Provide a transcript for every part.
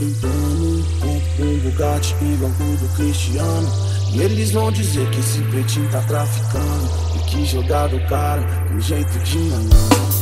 pintando com um Bugatti igual o do Cristiano. E eles vão dizer que esse pretinho tá traficando e que jogado cara com jeito de manhã.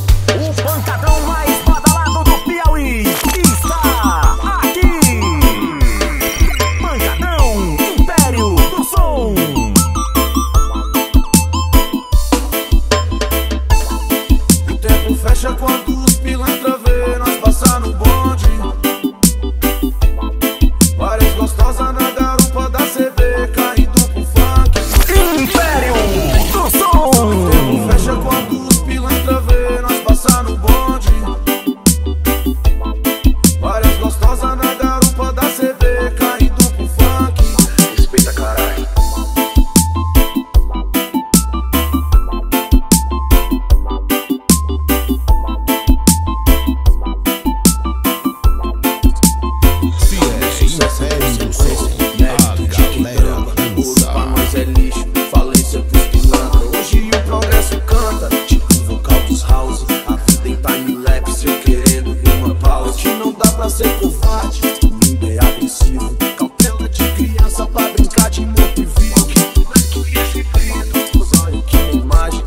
Pra nós é lixo, falência pros pilantra. Hoje o progresso canta, tipo o vocal dos house. A vida em time-lapse, eu querendo uma pausa Que não dá pra ser covarde, o mundo é agressivo. Cautela de criança pra brincar de moto e vivo. Que moleque e esse preto, olha que imagem.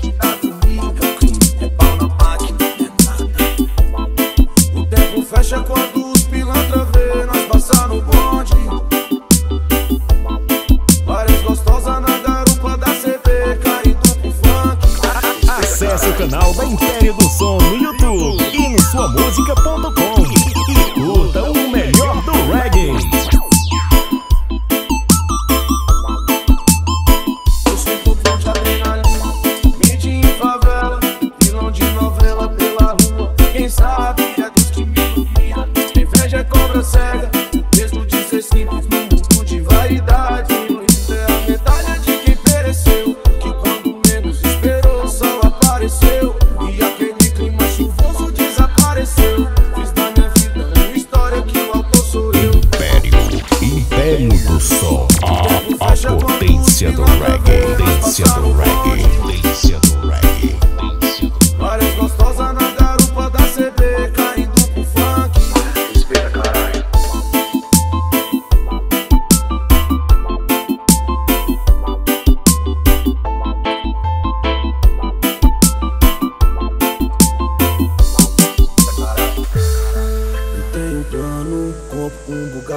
Que dá comigo é crime, é pau na máquina, é O tempo fecha quando Império do Som no YouTube e no suamusica.com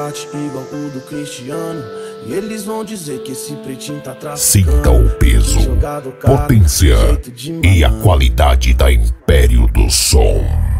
Bugatti igual o do Cristiano. E eles vão dizer que esse pretinho tá traficando. Sinta o peso, potência e a qualidade da Império do Som.